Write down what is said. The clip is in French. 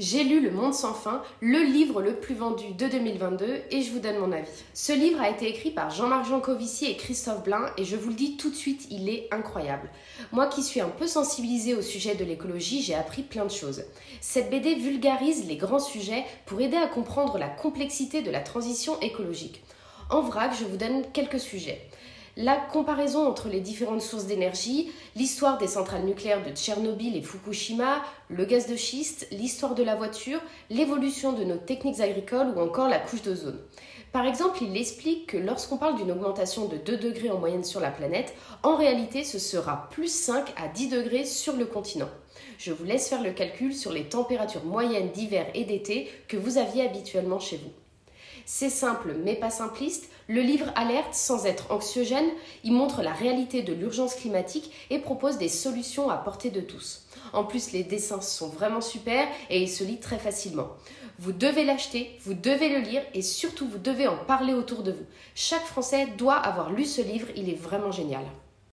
J'ai lu Le Monde sans fin, le livre le plus vendu de 2022, et je vous donne mon avis. Ce livre a été écrit par Jean-Marc Jancovici et Christophe Blain, et je vous le dis tout de suite, il est incroyable. Moi qui suis un peu sensibilisée au sujet de l'écologie, j'ai appris plein de choses. Cette BD vulgarise les grands sujets pour aider à comprendre la complexité de la transition écologique. En vrac, je vous donne quelques sujets la comparaison entre les différentes sources d'énergie, l'histoire des centrales nucléaires de Tchernobyl et Fukushima, le gaz de schiste, l'histoire de la voiture, l'évolution de nos techniques agricoles ou encore la couche d'ozone. Par exemple, il explique que lorsqu'on parle d'une augmentation de 2 degrés en moyenne sur la planète, en réalité ce sera plus 5 à 10 degrés sur le continent. Je vous laisse faire le calcul sur les températures moyennes d'hiver et d'été que vous aviez habituellement chez vous. C'est simple mais pas simpliste, le livre alerte sans être anxiogène, il montre la réalité de l'urgence climatique et propose des solutions à portée de tous. En plus, les dessins sont vraiment super et il se lit très facilement. Vous devez l'acheter, vous devez le lire et surtout vous devez en parler autour de vous. Chaque Français doit avoir lu ce livre, il est vraiment génial.